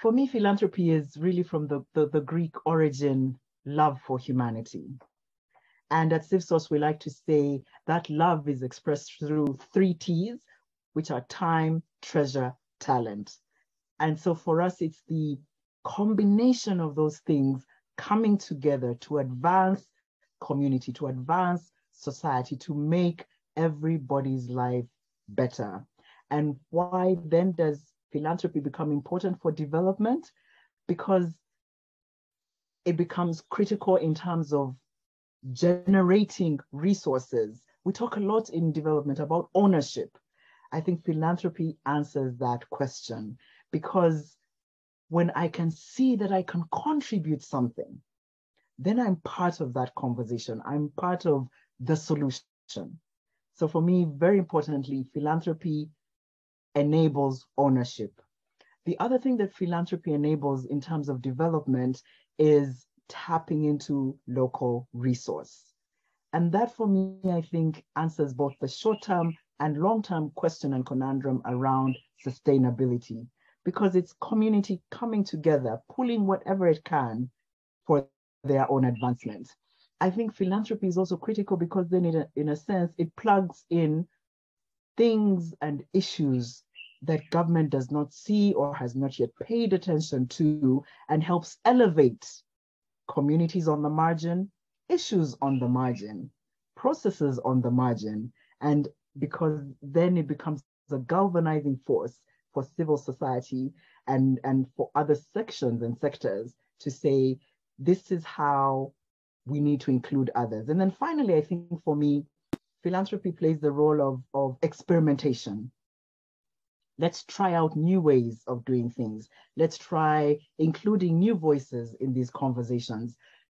for me, philanthropy is really from the, the, the Greek origin, love for humanity. And at CivSource, we like to say that love is expressed through three T's, which are time, treasure, talent. And so for us, it's the combination of those things coming together to advance community, to advance society, to make everybody's life better. And why then does philanthropy become important for development? Because it becomes critical in terms of generating resources. We talk a lot in development about ownership. I think philanthropy answers that question because when I can see that I can contribute something, then I'm part of that conversation. I'm part of the solution. So for me, very importantly, philanthropy enables ownership. The other thing that philanthropy enables in terms of development is tapping into local resource. And that for me, I think answers both the short-term and long-term question and conundrum around sustainability, because it's community coming together, pulling whatever it can for their own advancement. I think philanthropy is also critical because then in a, in a sense, it plugs in things and issues that government does not see or has not yet paid attention to and helps elevate communities on the margin, issues on the margin, processes on the margin, and because then it becomes a galvanizing force for civil society and, and for other sections and sectors to say, this is how we need to include others. And then finally, I think for me, philanthropy plays the role of, of experimentation. Let's try out new ways of doing things. Let's try including new voices in these conversations